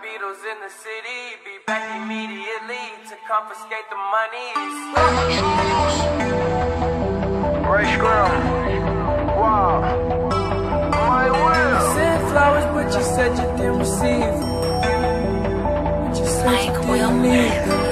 Beatles in the city. Be back immediately to confiscate the monies. Ray Scrum. Wow. My will. Sent flowers, but you said you didn't receive. But you said Mike you Will didn't need them.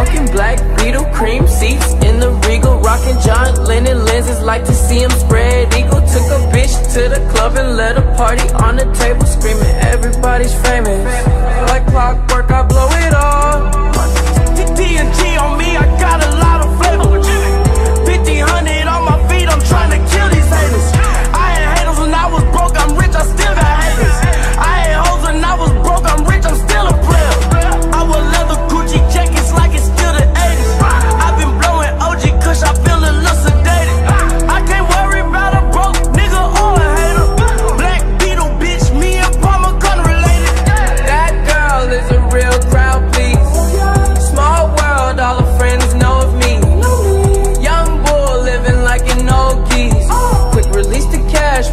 Black beetle, cream seats in the regal, rocking John Lennon lenses, like to see him spread eagle. Took a bitch to the club and let a party on the table, screaming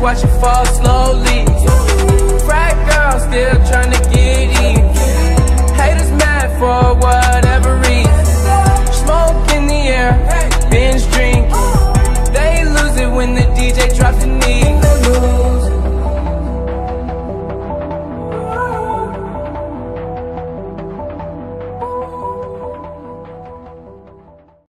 watch it fall slow.